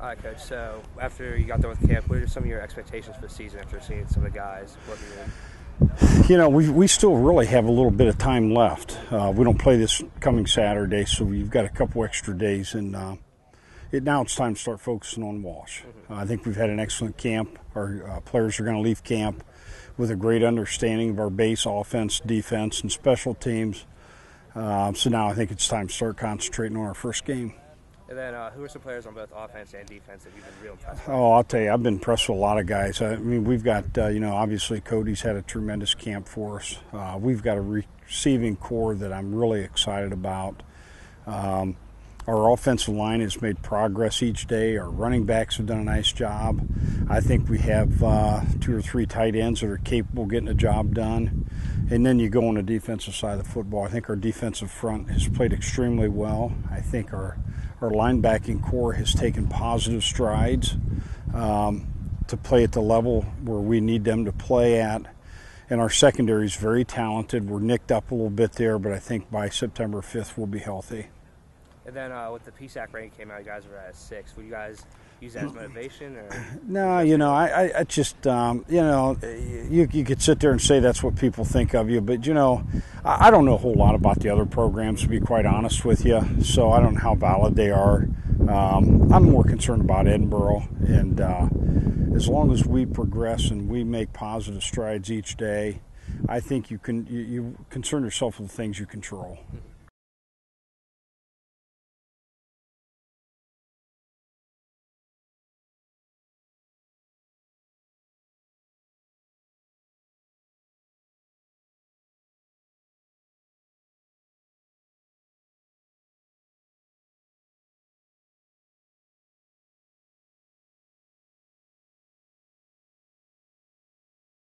All right, coach. So after you got done with camp, what are some of your expectations for the season after seeing some of the guys working in? You know, we, we still really have a little bit of time left. Uh, we don't play this coming Saturday, so we've got a couple extra days, and uh, it, now it's time to start focusing on Walsh. Uh, I think we've had an excellent camp. Our uh, players are going to leave camp with a great understanding of our base offense, defense, and special teams. Uh, so now I think it's time to start concentrating on our first game. And then, uh, who are some players on both offense and defense that you've been real impressed with? Oh, I'll tell you, I've been impressed with a lot of guys. I mean, we've got, uh, you know, obviously Cody's had a tremendous camp for us. Uh, we've got a receiving corps that I'm really excited about. Um, our offensive line has made progress each day. Our running backs have done a nice job. I think we have uh, two or three tight ends that are capable of getting the job done. And then you go on the defensive side of the football. I think our defensive front has played extremely well. I think our our linebacking corps has taken positive strides um, to play at the level where we need them to play at. And our secondary is very talented. We're nicked up a little bit there, but I think by September 5th we'll be healthy. And then uh, with the PSAC ranking came out, you guys were at six. Would you guys use that as motivation? Or? No, you know, I, I just, um, you know, you, you could sit there and say that's what people think of you, but, you know, I, I don't know a whole lot about the other programs, to be quite honest with you, so I don't know how valid they are. Um, I'm more concerned about Edinboro, and uh, as long as we progress and we make positive strides each day, I think you can you, you concern yourself with the things you control.